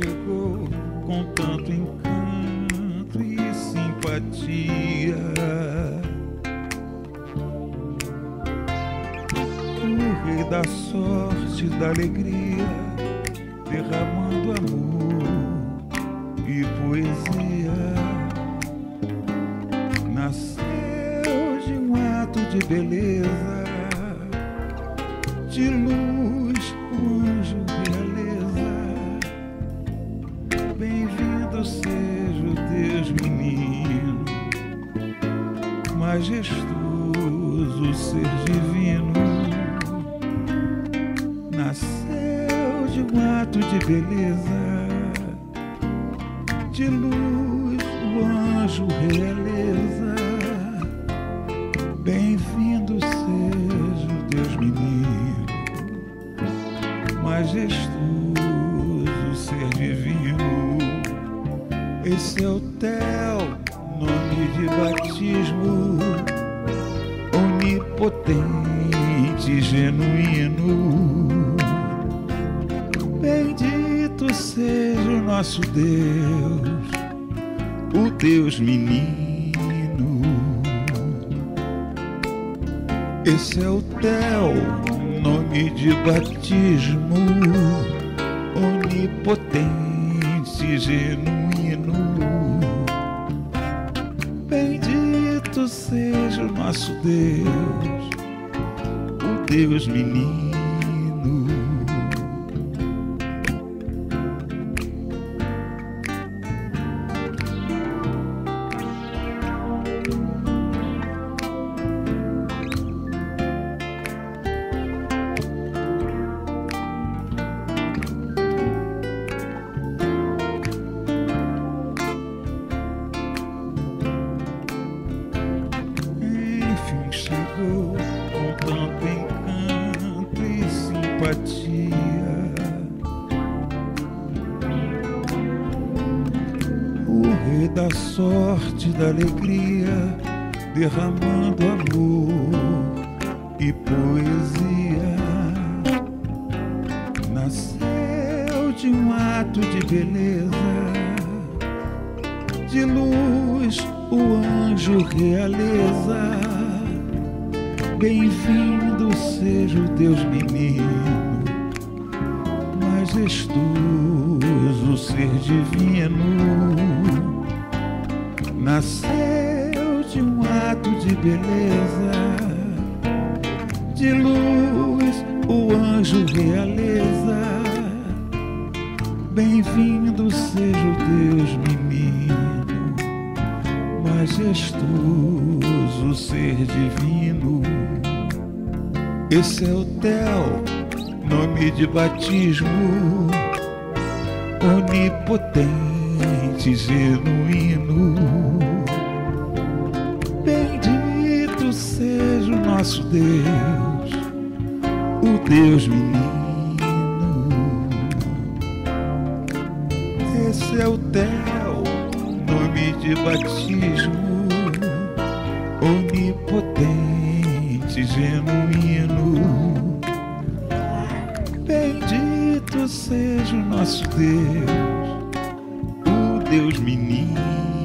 Chegou com tanto encanto e simpatia. Sorte, da alegria, derramando amor e poesia. Nasceu de um ato de beleza, de luz, o anjo realeza. Bem-vindo seja o Deus menino, majestoso ser divino. Ato de beleza, de luz, o anjo realeza. Bem-vindo seja o Deus menino, majestoso ser divino. Esse é o Tel, nome de batismo, onipotente, genuíno. Seja o nosso Deus, o Deus menino. Esse é o Tel, nome de batismo, onipotente, genuíno. Bendito seja o nosso Deus, o Deus menino. O rei da sorte, da alegria, derramando amor e poesia. Nasceu de um ato de beleza de luz o anjo realeza. Bem-vindo seja o Deus menino, majestoso ser divino. Nasceu de um ato de beleza, de luz o anjo realeza. Bem-vindo seja o Deus menino, majestoso ser divino. Esse é o Tel, nome de batismo, onipotente, genuíno. Bendito seja o nosso Deus, o Deus menino. Esse é o Tel, nome de batismo, onipotente, genuíno. Bendito seja o nosso Deus, o Deus menino.